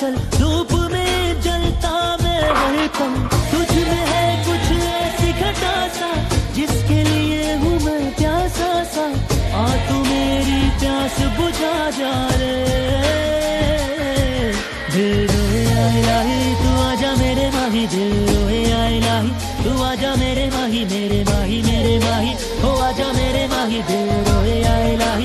चल, धूप में जलता मैं वही पल। तुझ में है कुछ ऐसी घटा सा, जिसके लिए हूँ मैं प्यासा सा। आ तू मेरी प्यास बुझा जा रे। दिल रोए आई लाही, तू आजा मेरे माही। दिल रोए आई लाही, तू आजा मेरे माही। मेरे माही मेरे माही, हो आजा मेरे माही। दिल रोए आई लाही।